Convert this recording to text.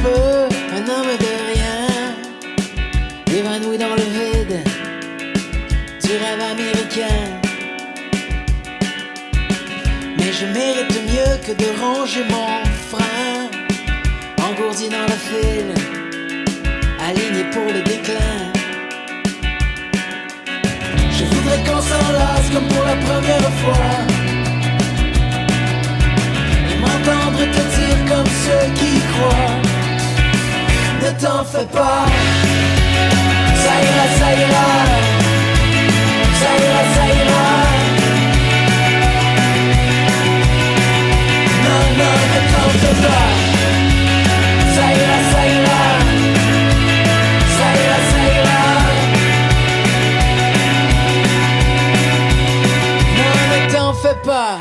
un homme de rien, évanoui dans le vide du rêve américain. Mais je mérite mieux que de ranger mon frein, engourdi dans la file, aligné pour le déclin. Je voudrais qu'on s'enlace comme pour la première fois. Fais pas, ça ira, ça ira. Ça ira, ça ira. Non, non, ne fais pas. Ça ira, ça ira. Ça ira, ça ira. Non, ne t'en fais pas.